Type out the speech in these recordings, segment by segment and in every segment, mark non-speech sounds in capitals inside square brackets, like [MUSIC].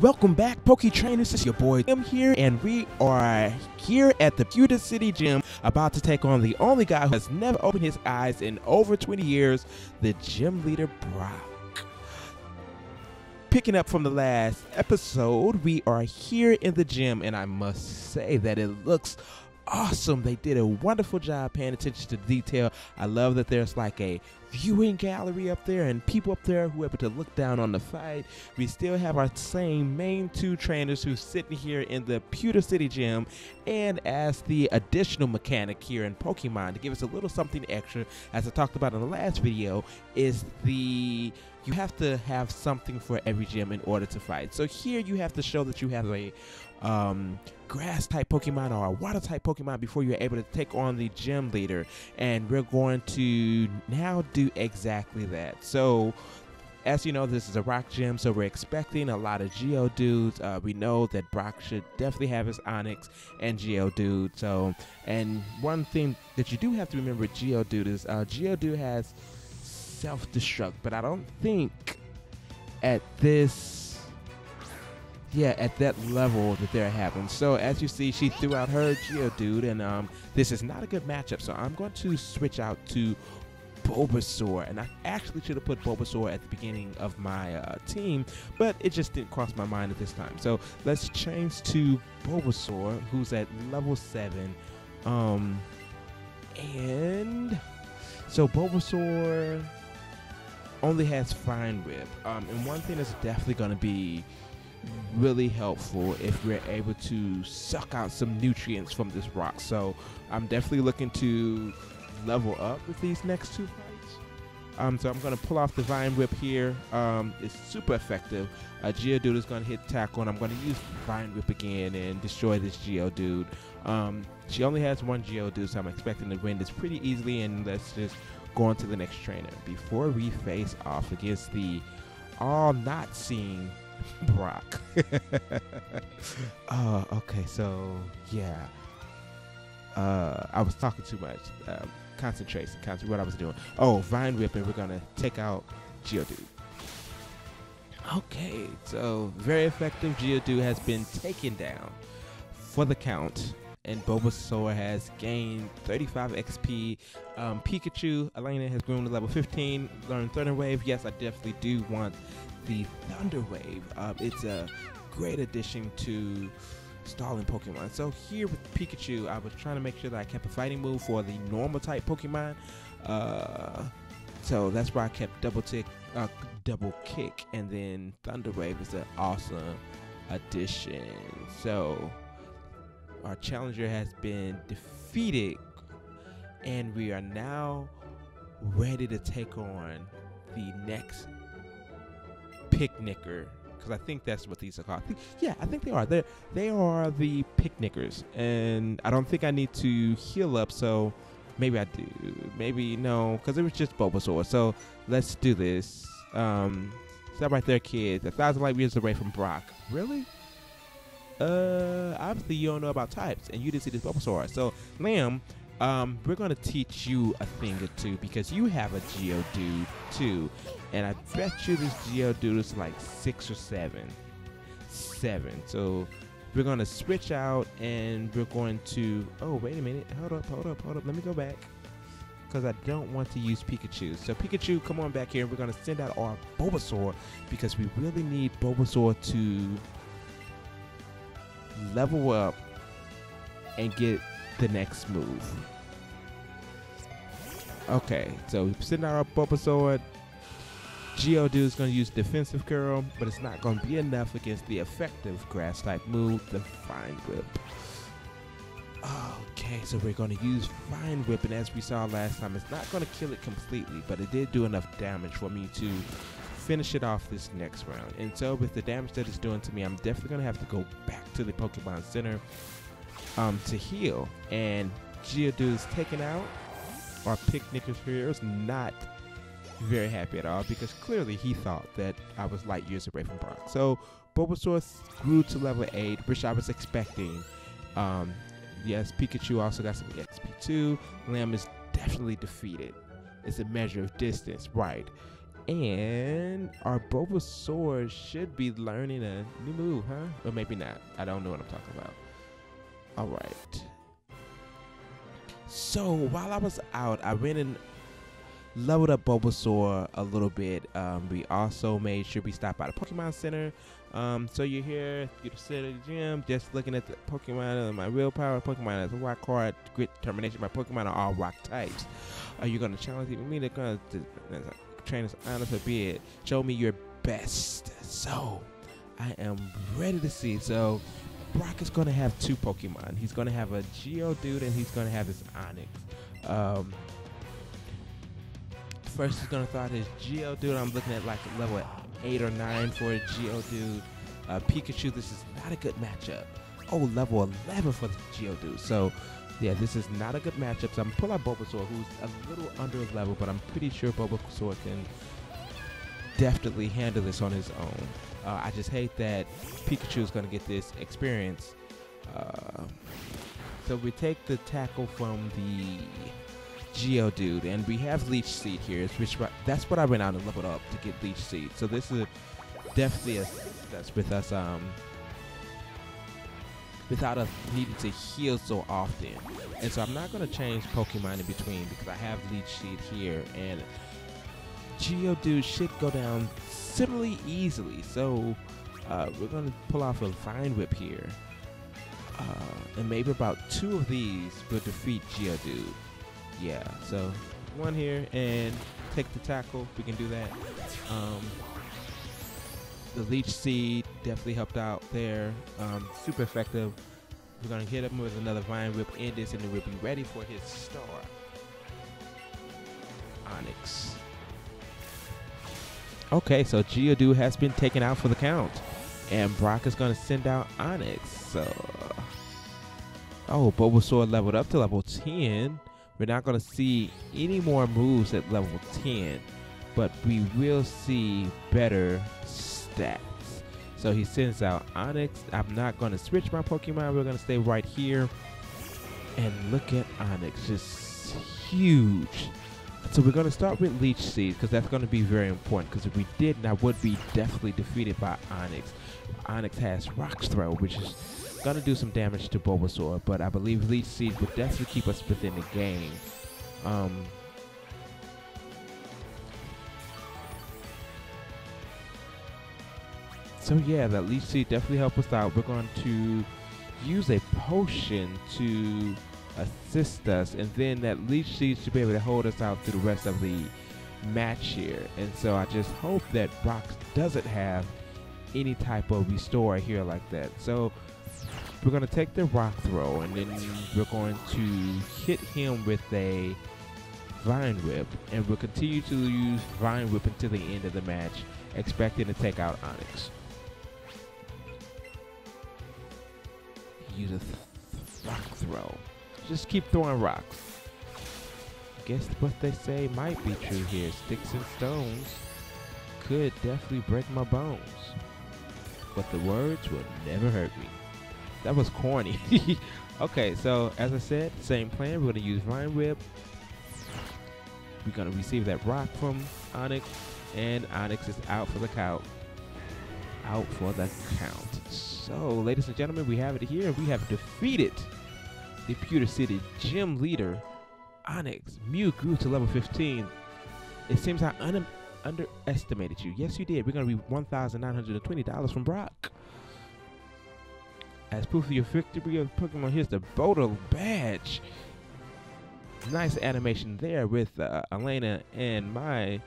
Welcome back, Poke Trainers. It's your boy Tim here, and we are here at the Pewter City Gym about to take on the only guy who has never opened his eyes in over 20 years, the gym leader Brock. Picking up from the last episode, we are here in the gym, and I must say that it looks awesome. They did a wonderful job paying attention to detail. I love that there's like a viewing gallery up there and people up there who are able to look down on the fight. We still have our same main two trainers who's sitting here in the Pewter City Gym and as the additional mechanic here in Pokemon to give us a little something extra, as I talked about in the last video, is the you have to have something for every gym in order to fight. So here you have to show that you have a um, grass type Pokemon or a water type Pokemon before you're able to take on the gym leader. And we're going to now do exactly that. So as you know, this is a rock gym, so we're expecting a lot of Geodudes. Uh, we know that Brock should definitely have his Onix and Geodude. So, and one thing that you do have to remember Geo Geodude is uh, Geodude has self-destruct, but I don't think at this, yeah, at that level that they're having. So as you see, she threw out her Geodude, and um, this is not a good matchup. So I'm going to switch out to Bulbasaur, and I actually should have put Bulbasaur at the beginning of my uh, team, but it just didn't cross my mind at this time. So let's change to Bulbasaur, who's at level seven, um, and so Bulbasaur only has Vine Whip, um, and one thing that's definitely going to be really helpful if we're able to suck out some nutrients from this rock. So I'm definitely looking to level up with these next two fights. Um, so I'm going to pull off the Vine Whip here. Um, it's super effective. Uh, Geodude is going to hit tackle, and I'm going to use Vine Whip again and destroy this Geodude. Um, she only has one Geodude, so I'm expecting to win this pretty easily, and let's just go on to the next trainer. Before we face off against the all not seeing Brock. [LAUGHS] uh, okay, so yeah. Uh, I was talking too much. Um, concentration, concentrate what I was doing. Oh, Vine Whip, and we're gonna take out Geodude. Okay, so very effective. Geodude has been taken down for the count, and Bulbasaur has gained 35 XP. Um, Pikachu, Elena has grown to level 15, learned Thunder Wave. Yes, I definitely do want the Thunder Wave. Um, it's a great addition to stalling Pokemon. So here with Pikachu, I was trying to make sure that I kept a fighting move for the normal type Pokemon. Uh, so that's why I kept double tick, uh, double kick, and then Thunder Wave is an awesome addition. So our challenger has been defeated, and we are now ready to take on the next picnicker because I think that's what these are called. Yeah, I think they are. They they are the picnickers, and I don't think I need to heal up. So maybe I do. Maybe no, because it was just Bulbasaur. So let's do this. Um, stop right there, kids. A thousand light years away from Brock. Really? Uh, obviously you don't know about types, and you didn't see this Bulbasaur. So Lamb, um, we're gonna teach you a thing or two because you have a Geodude too, and I bet you this Geodude is like six or seven, seven. So we're gonna switch out, and we're going to. Oh, wait a minute! Hold up! Hold up! Hold up! Let me go back because I don't want to use Pikachu. So Pikachu, come on back here. We're gonna send out our Bulbasaur because we really need Bulbasaur to level up and get the next move. Okay, so we're sitting out our Bulbasaur. Geodude is going to use Defensive Curl, but it's not going to be enough against the effective Grass type move, the Vine Whip. Okay, so we're going to use Vine Whip, and as we saw last time, it's not going to kill it completely, but it did do enough damage for me to finish it off this next round. And so with the damage that it's doing to me, I'm definitely going to have to go back to the Pokemon Center um, to heal. And Geodude is taken out. Our picnicker here is not very happy at all because clearly he thought that I was light years away from Brock. So Bulbasaur grew to level 8, which I was expecting. Um, yes, Pikachu also got some XP too. Lamb is definitely defeated. It's a measure of distance, right? And our Bulbasaur should be learning a new move, huh? Or maybe not. I don't know what I'm talking about. All right. So while I was out, I went and leveled up Bulbasaur a little bit. Um, we also made sure we stopped by the Pokemon Center. Um, so you're here, you sit at the gym, just looking at the Pokemon and my willpower. Pokemon is a rock hard, grit, determination. My Pokemon are all rock types. Are you gonna challenge me? They're gonna train us honest a bit. Show me your best. So I am ready to see. So Brock is going to have two Pokemon. He's going to have a Geodude and he's going to have his Onix. Um, first, he's going to start his Geodude. I'm looking at like level 8 or 9 for a Geodude. Uh, Pikachu, this is not a good matchup. Oh, level 11 for the Geodude. So, yeah, this is not a good matchup. So I'm going to pull out Bulbasaur, who's a little under level, but I'm pretty sure Bulbasaur can definitely handle this on his own. Uh, I just hate that Pikachu is going to get this experience. Uh, so we take the tackle from the Geodude, and we have Leech Seed here. Which that's what I went out and leveled up to get Leech Seed. So this is definitely a that's with us um without us needing to heal so often. And so I'm not going to change Pokemon in between because I have Leech Seed here, and Geodude should go down similarly easily. So uh, we're going to pull off a Vine Whip here. Uh, and maybe about two of these will defeat Geodude. Yeah, so one here and take the tackle. We can do that. Um, the Leech Seed definitely helped out there. Um, super effective. We're going to hit him with another Vine Whip in this, and we'll be ready for his star. Onix. Okay, so Geodude has been taken out for the count. And Brock is going to send out Onix. So, oh, Bulbasaur leveled up to level 10. We're not going to see any more moves at level 10. But we will see better stats. So he sends out Onix. I'm not going to switch my Pokemon. We're going to stay right here. And look at Onix. Just huge. So we're going to start with Leech Seed because that's going to be very important because if we didn't, I would be definitely defeated by Onix. Onix has Rock's Throw, which is going to do some damage to Bulbasaur, but I believe Leech Seed would definitely keep us within the game. Um, so yeah, that Leech Seed definitely helped us out. We're going to use a potion to assist us, and then that leech seed should be able to hold us out through the rest of the match here. And so I just hope that Brock doesn't have any type of restore here like that. So we're going to take the rock throw, and then we're going to hit him with a Vine Whip, and we'll continue to use Vine Whip until the end of the match, expecting to take out Onix. Use a th rock throw. Just keep throwing rocks. Guess what they say might be true here. Sticks and stones could definitely break my bones. But the words will never hurt me. That was corny. [LAUGHS] okay, so as I said, same plan. We're going to use Vine Whip. We're going to receive that rock from Onix. And Onix is out for the count. Out for the count. So, ladies and gentlemen, we have it here. We have defeated the Pewter City gym leader, Onix, Mew grew to level 15. It seems I un- underestimated you. Yes, you did. We're going to be $1,920 from Brock. As proof of your victory of Pokemon, here's the Boulder badge. Nice animation there with uh, Elena and my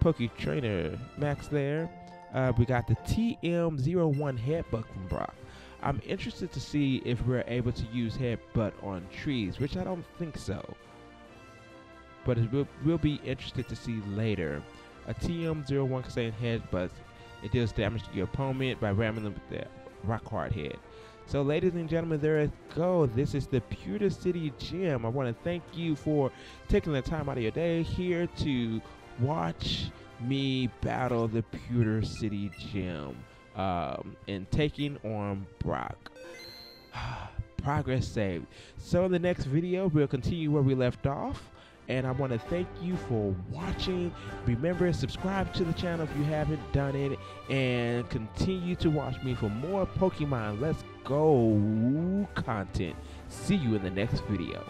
Poke Trainer Max there. Uh, we got the TM01 headbutt from Brock. I'm interested to see if we're able to use headbutt on trees, which I don't think so. But it will, will be interested to see later. A TM01 contain headbutt. It deals damage to your opponent by ramming them with the rock hard head. So, ladies and gentlemen, there it go. This is the Pewter City Gym. I want to thank you for taking the time out of your day here to watch me battle the Pewter City Gym um, and taking on Brock. [SIGHS] Progress saved. So in the next video, we'll continue where we left off, And I want to thank you for watching. Remember, subscribe to the channel if you haven't done it. And continue to watch me for more Pokemon Let's Go content. See you in the next video.